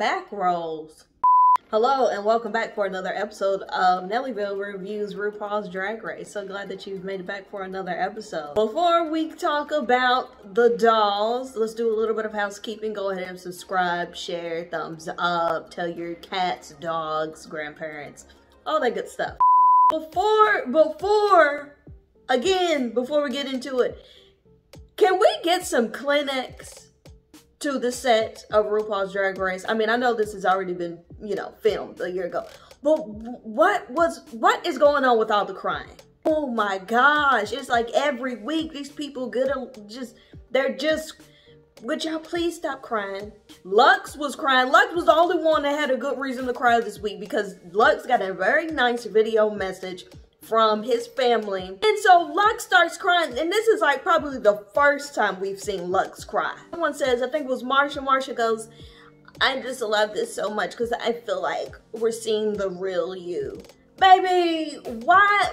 back rolls. Hello and welcome back for another episode of Nellyvylle Reviews RuPaul's Drag Race. So glad that you've made it back for another episode. Before we talk about the dolls, let's do a little bit of housekeeping. Go ahead and subscribe, share, thumbs up, tell your cats, dogs, grandparents, all that good stuff. Before, before, again, before we get into it, can we get some Kleenex? To the set of RuPaul's Drag Race. I mean, I know this has already been, you know, filmed a year ago, but what was, what is going on with all the crying? Oh my gosh, it's like every week these people get a, just, they're just, would y'all please stop crying? Luxx was crying. Luxx was the only one that had a good reason to cry this week because Luxx got a very nice video message from his family. And so Luxx starts crying. And this is like probably the first time we've seen Luxx cry. Someone says, I think it was Marcia. Marcia goes, I just love this so much because I feel like we're seeing the real you. Baby, why,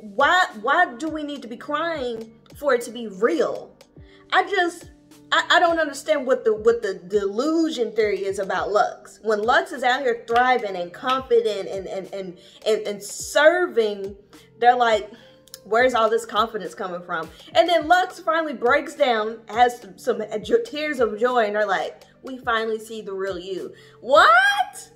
why, why do we need to be crying for it to be real? I just, I, I don't understand what the what the delusion theory is about Luxx. When Luxx is out here thriving and confident and and and and, and serving, they're like, where's all this confidence coming from? And then Luxx finally breaks down, has some, some uh, tears of joy, and they're like, we finally see the real you. What?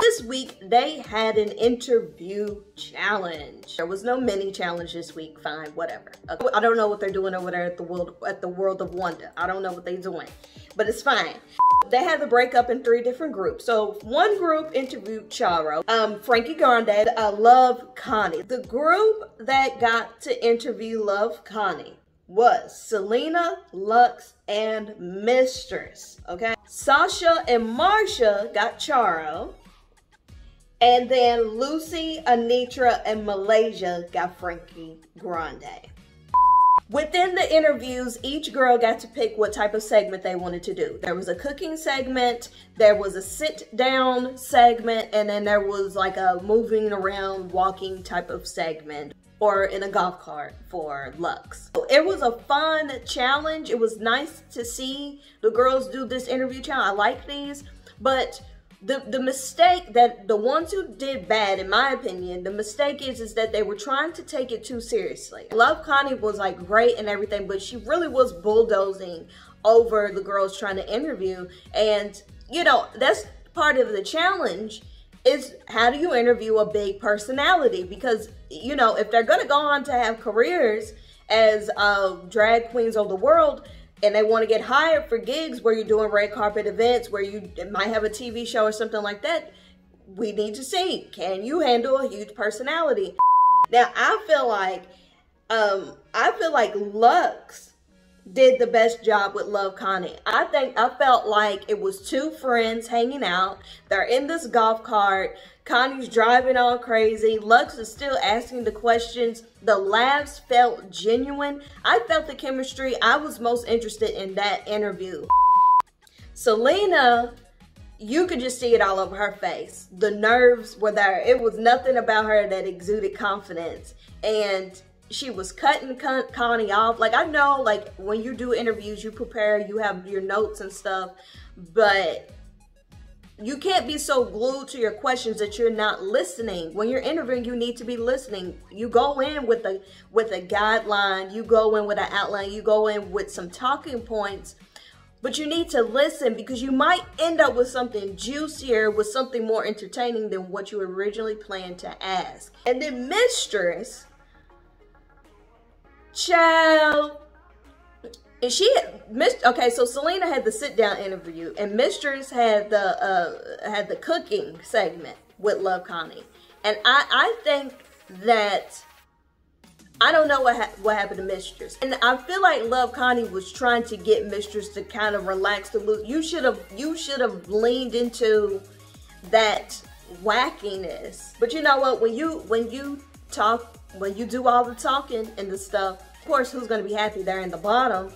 This week, they had an interview challenge. There was no mini challenge this week. Fine, whatever. I don't know what they're doing over there at the world at the World of Wonder. I don't know what they're doing, but it's fine. They had the breakup in three different groups. So one group interviewed Charo, um, Frankie Grande, uh, Love Connie. The group that got to interview Love Connie was Salina, Luxx, and Mistress, okay? Sasha and Marcia got Charo. And then Lucy, Anetra, and Malaysia got Frankie Grande. Within the interviews, each girl got to pick what type of segment they wanted to do. There was a cooking segment, there was a sit down segment, and then there was like a moving around, walking type of segment or in a golf cart for Luxx. It was a fun challenge. It was nice to see the girls do this interview challenge. I like these, but the the mistake that the ones who did bad in my opinion the mistake is is that they were trying to take it too seriously. Love connie was like great and everything but she really was bulldozing over the girls trying to interview. And you know that's part of the challenge is how do you interview a big personality? Because you know if they're going to go on to have careers as uh, drag queens of the world and they want to get hired for gigs where you're doing red carpet events, where you might have a TV show or something like that, we need to see, can you handle a huge personality? Now, I feel like, um, I feel like Luxx did the best job with Love Connie. I think I felt like it was two friends hanging out. They're in this golf cart. Connie's driving all crazy. Luxx is still asking the questions. The laughs felt genuine. I felt the chemistry. I was most interested in that interview. Salina you could just see it all over her face. The nerves were there. It was nothing about her that exuded confidence. And she was cutting Connie off. Like I know, like when you do interviews, you prepare, you have your notes and stuff, but you can't be so glued to your questions that you're not listening. When you're interviewing, you need to be listening. You go in with a with a guideline, you go in with an outline, you go in with some talking points. But you need to listen because you might end up with something juicier, with something more entertaining than what you originally planned to ask. And then Mistress, Child. And she had missed okay, so Salina had the sit down interview and Mistress had the uh had the cooking segment with Love Connie. And I I think that I don't know what ha what happened to Mistress. And I feel like Love Connie was trying to get Mistress to kind of relax the loop. You should have you should have leaned into that wackiness. But you know what? When you when you talk when you do all the talking and the stuff, of course, who's going to be happy there in the bottom?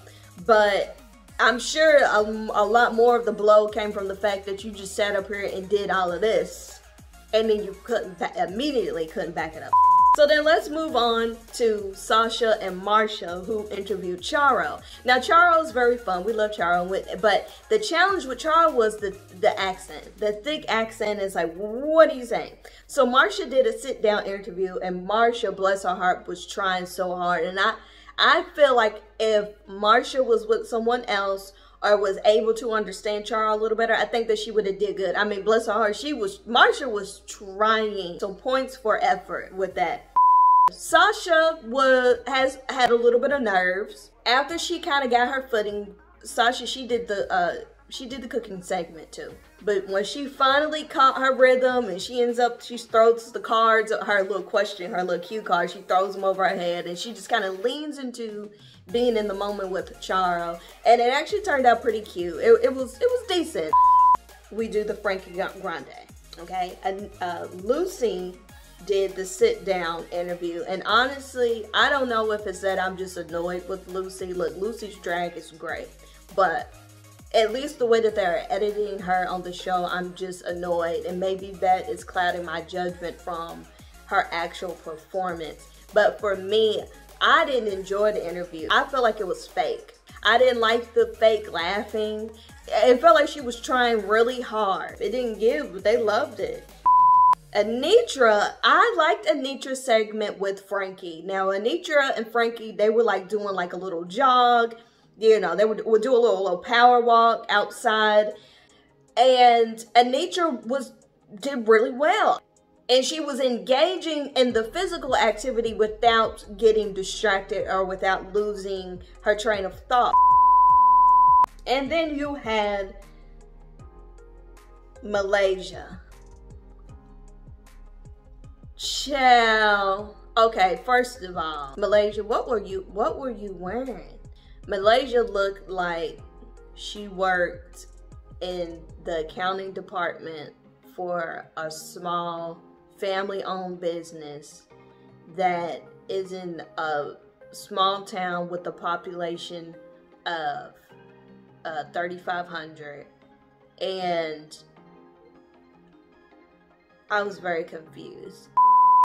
But I'm sure a, a lot more of the blow came from the fact that you just sat up here and did all of this, and then you couldn't immediately couldn't back it up. So then let's move on to Sasha and Marcia who interviewed Charo. Now Charo is very fun. We love Charo, but the challenge with Charo was the the accent. The thick accent is like, what are you saying? So Marcia did a sit down interview, and Marcia, bless her heart, was trying so hard. And I I feel like if Marcia was with someone else or was able to understand Charo a little better, I think that she would have did good. I mean, bless her heart, she was, Marcia was trying. So points for effort with that. Sasha was has had a little bit of nerves. After she kind of got her footing, Sasha, she did the uh she did the cooking segment too. But when she finally caught her rhythm and she ends up, she throws the cards, her little question, her little cue card, she throws them over her head and she just kind of leans into being in the moment with Charo. And it actually turned out pretty cute. It, it was it was decent. We do the Frankie Grande, okay? And uh, Lucy did the sit down interview. And honestly, I don't know if it's that I'm just annoyed with Lucy. Look, Lucy's drag is great, but at least the way that they're editing her on the show, I'm just annoyed. And maybe that is clouding my judgment from her actual performance. But for me, I didn't enjoy the interview. I felt like it was fake. I didn't like the fake laughing. It felt like she was trying really hard. It didn't give, but they loved it. Anetra, I liked Anetra's segment with Frankie. Now, Anetra and Frankie, they were like doing like a little jog you know, they would, would do a little, little power walk outside. And Anetra was did really well. And she was engaging in the physical activity without getting distracted or without losing her train of thought. And then you had Malaysia. Chill. Okay, first of all, Malaysia, what were you what were you wearing? Malaysia looked like she worked in the accounting department for a small family owned business that is in a small town with a population of uh, 3,500. And I was very confused.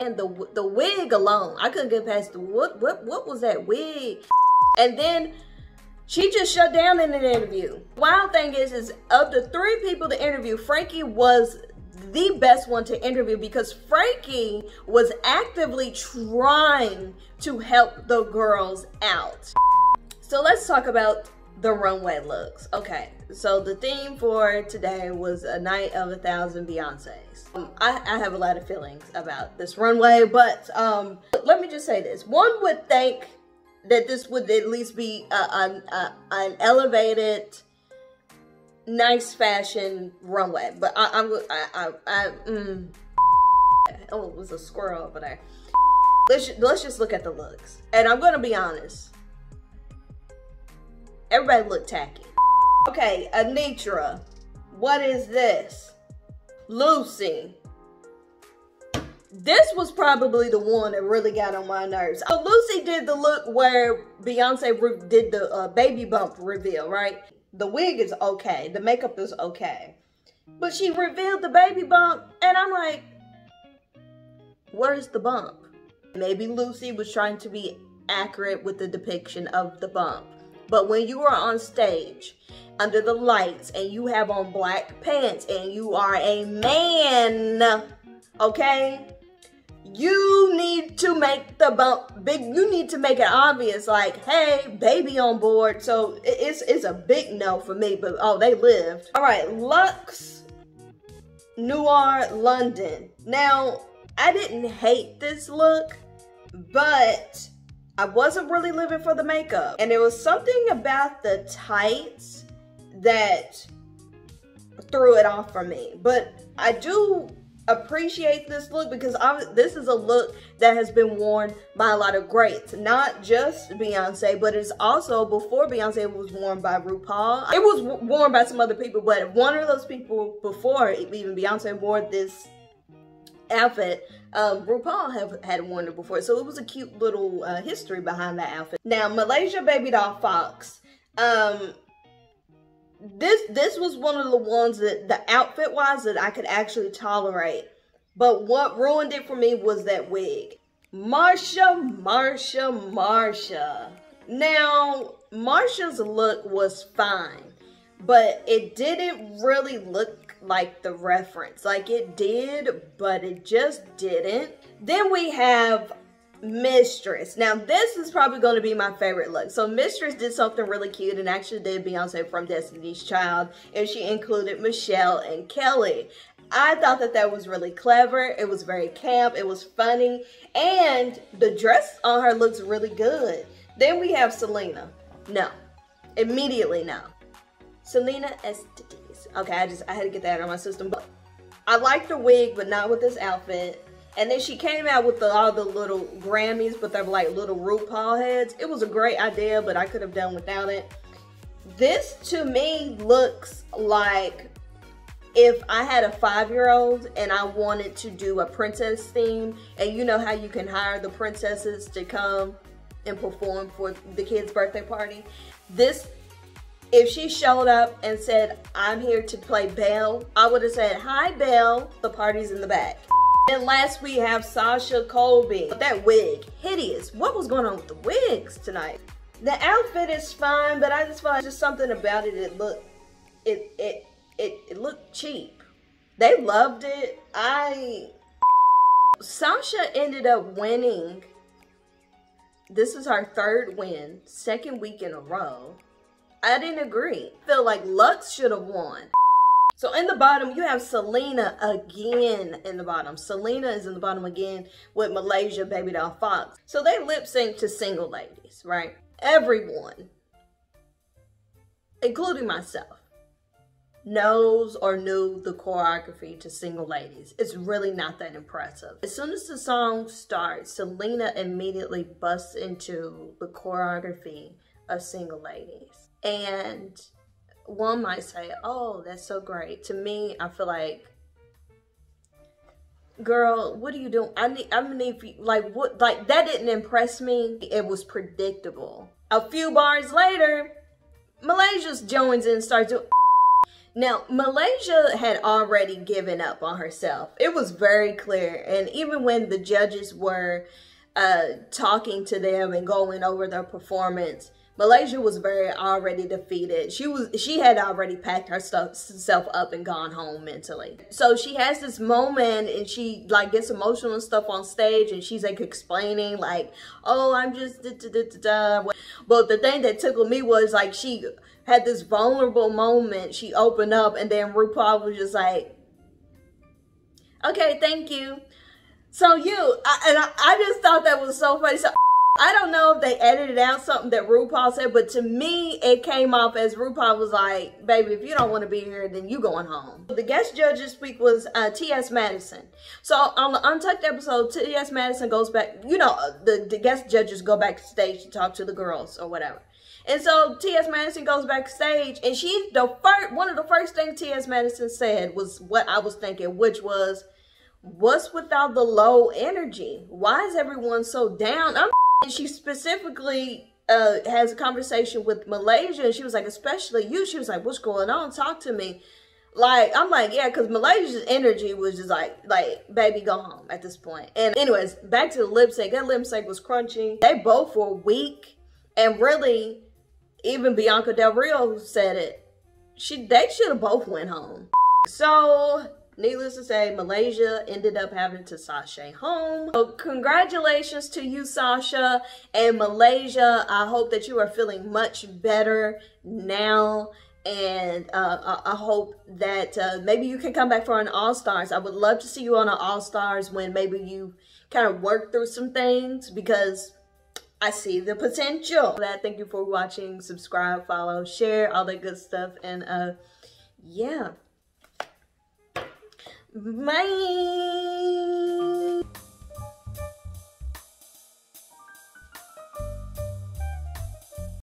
And the the wig alone, I couldn't get past the what what what was that wig? And then she just shut down in an interview. Wild thing is, is of the three people to interview, Frankie was the best one to interview because Frankie was actively trying to help the girls out. So let's talk about the runway looks. Okay, so the theme for today was a night of a thousand Beyonces. Um, I, I, have a lot of feelings about this runway, but um, let me just say this. One would think that this would at least be a, a, a, an elevated, nice fashion runway. But I, I'm, I, I, I mm, oh, it was a squirrel over there. Let's let's just look at the looks, and I'm gonna be honest. Everybody looked tacky. Okay, Anetra, what is this? Lucy, this was probably the one that really got on my nerves. So Lucy did the look where Beyonce did the uh, baby bump reveal, right? The wig is okay. The makeup is okay. But she revealed the baby bump and I'm like, where's the bump? Maybe Lucy was trying to be accurate with the depiction of the bump. But when you are on stage under the lights and you have on black pants and you are a man, okay? You need to make the bump big you need to make it obvious like hey baby on board. So it's it's a big no for me but oh they lived. All right Luxx Noir London. Now i didn't hate this look but i wasn't really living for the makeup. And there was something about the tights that threw it off for me. But i do appreciate this look because I, this is a look that has been worn by a lot of greats, not just Beyonce, but it's also before Beyonce was worn by RuPaul. It was worn by some other people, but one of those people before even Beyonce wore this outfit, um, RuPaul have had worn it before, so it was a cute little uh, history behind that outfit. Now, Malaysia Babydoll Foxx. Um, this this was one of the ones that the outfit wise that I could actually tolerate. But what ruined it for me was that wig. Marcia, Marcia, Marcia. Now, Marcia's look was fine, but it didn't really look like the reference. Like it did, but it just didn't. Then we have Mistress. Now, this is probably going to be my favorite look. So, Mistress did something really cute and actually did Beyonce from Destiny's Child, and she included Michelle and Kelly. I thought that that was really clever. It was very camp. It was funny. And the dress on her looks really good. Then we have Salina. No. Immediately no. Salina Estes. Okay, I just, I had to get that out of my system. But I like the wig, but not with this outfit. And then she came out with the, all the little Grammys, but they're like little RuPaul heads. It was a great idea, but I could have done without it. This to me looks like if I had a five-year-old and I wanted to do a princess theme, and you know how you can hire the princesses to come and perform for the kid's birthday party. This, if she showed up and said, I'm here to play Belle, I would have said, hi Belle, the party's in the back. And last we have Sasha Colby. That wig, hideous. What was going on with the wigs tonight? The outfit is fine, but I just feel just something about it, it looked, it, it, it, it looked cheap. They loved it. I, Sasha ended up winning. This is our third win, second week in a row. I didn't agree. I feel like Luxx should have won. So in the bottom, you have Salina again in the bottom. Salina is in the bottom again with Malaysia Babydoll Foxx. So they lip sync to single ladies, right? Everyone, including myself, knows or knew the choreography to single ladies. It's really not that impressive. As soon as the song starts, Salina immediately busts into the choreography of single ladies. And one might say, oh, that's so great. To me, I feel like, girl, what are you doing? I need, I need, like, what, like, that didn't impress me. It was predictable. A few bars later, Malaysia's joins in and starts doing, now, Malaysia had already given up on herself. It was very clear. And even when the judges were uh, talking to them and going over their performance, Malaysia was very already defeated. She was she had already packed her stuff self up and gone home mentally. So she has this moment and she like gets emotional and stuff on stage and she's like explaining like, oh, I'm just da, da, da, da. But the thing that tickled me was like she had this vulnerable moment. She opened up and then RuPaul was just like, okay, thank you. So you, I, and I, I just thought that was so funny. So I don't know if they edited out something that RuPaul said, but to me, it came off as RuPaul was like, baby, if you don't want to be here, then you going home. The guest judge this week was uh, T.S. Madison. So on the Untucked episode, T.S. Madison goes back, you know, the, the guest judges go backstage to talk to the girls or whatever. And so T.S. Madison goes backstage and she, the first, one of the first things T.S. Madison said was what I was thinking, which was, what's with all the low energy? Why is everyone so down? I'm she specifically uh, has a conversation with Malaysia, and she was like, especially you. She was like, "What's going on? Talk to me." Like I'm like, yeah, because Malaysia's energy was just like, like, baby, go home at this point. And anyways, back to the lip sync. That lip sync was crunchy. They both were weak, and really, even Bianca Del Rio said it. She they should have both went home. So Needless to say, Malaysia ended up having to sashay home. So congratulations to you, Sasha. And Malaysia, I hope that you are feeling much better now and uh, I, hope that uh, maybe you can come back for an All Stars. I would love to see you on an All Stars when maybe you kind of work through some things because I see the potential. That thank you for watching. Subscribe, follow, share, all that good stuff, and uh, yeah. Bye.